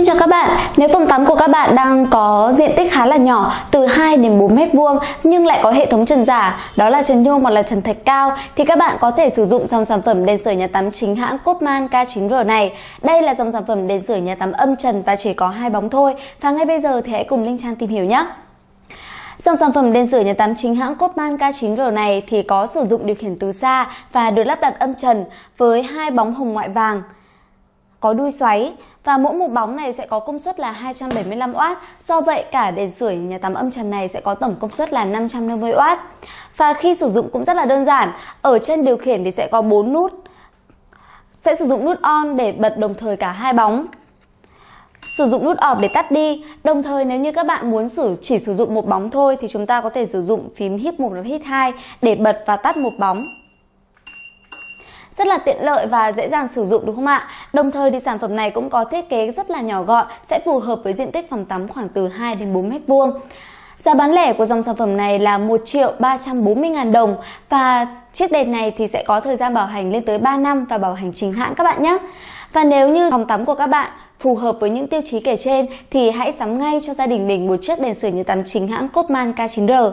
xin chào các bạn, nếu phòng tắm của các bạn đang có diện tích khá là nhỏ từ 2 đến 4 mét vuông nhưng lại có hệ thống trần giả đó là trần nhôm hoặc là trần thạch cao thì các bạn có thể sử dụng dòng sản phẩm đèn sưởi nhà tắm chính hãng Copman K9R này. Đây là dòng sản phẩm đèn sưởi nhà tắm âm trần và chỉ có hai bóng thôi. Và ngay bây giờ thì hãy cùng Linh Trang tìm hiểu nhé. Dòng sản phẩm đèn sưởi nhà tắm chính hãng Copman K9R này thì có sử dụng điều khiển từ xa và được lắp đặt âm trần với hai bóng hồng ngoại vàng có đuôi xoáy và mỗi một bóng này sẽ có công suất là 275W. Do vậy, cả đèn sưởi nhà tắm âm trần này sẽ có tổng công suất là 550W. Và khi sử dụng cũng rất là đơn giản. Ở trên điều khiển thì sẽ có 4 nút. Sẽ sử dụng nút on để bật đồng thời cả hai bóng. Sử dụng nút off để tắt đi. Đồng thời, nếu như các bạn muốn sử, chỉ sử dụng một bóng thôi thì chúng ta có thể sử dụng phím hit 1 hoặc hit 2 để bật và tắt một bóng rất là tiện lợi và dễ dàng sử dụng đúng không ạ? Đồng thời thì sản phẩm này cũng có thiết kế rất là nhỏ gọn, sẽ phù hợp với diện tích phòng tắm khoảng từ 2 đến 4 mét vuông. Giá bán lẻ của dòng sản phẩm này là 1 triệu 340 ngàn đồng và chiếc đèn này thì sẽ có thời gian bảo hành lên tới 3 năm và bảo hành chính hãng các bạn nhé. Và nếu như phòng tắm của các bạn phù hợp với những tiêu chí kể trên thì hãy sắm ngay cho gia đình mình một chiếc đèn sưởi nhiệt tắm chính hãng Copman K9R.